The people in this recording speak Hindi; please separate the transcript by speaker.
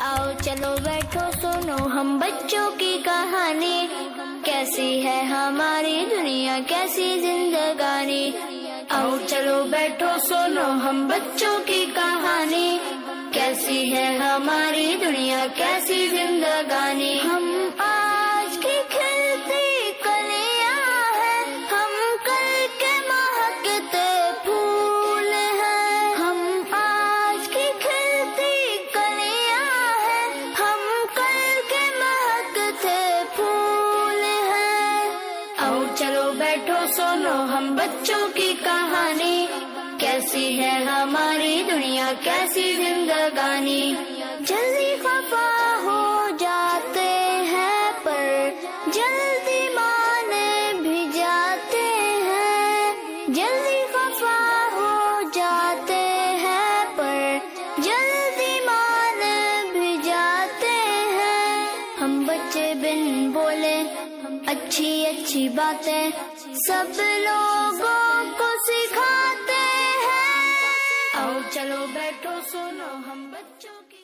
Speaker 1: आओ चलो बैठो, सुनो हम बच्चों की कहानी। कैसी है हमारी दुनिया, कैसी जिंदगानी? आओ चलो बैठो, सुनो हम बच्चों की कहानी। कैसी है हमारी दुनिया, कैसी जिंदगानी? हम बैठो, सुनो हम बच्चों की कहानी। कैसी है हमारी दुनिया, कैसी जिंदगानी? जल्दी खफा हो जाते हैं, पर जल्दी माने भी जाते हैं। जल्दी हम बिन बोले अच्छी अच्छी बातें सब लोगों को सिखाते हैं। आओ चलो बैठो, सुनो हम बच्चों की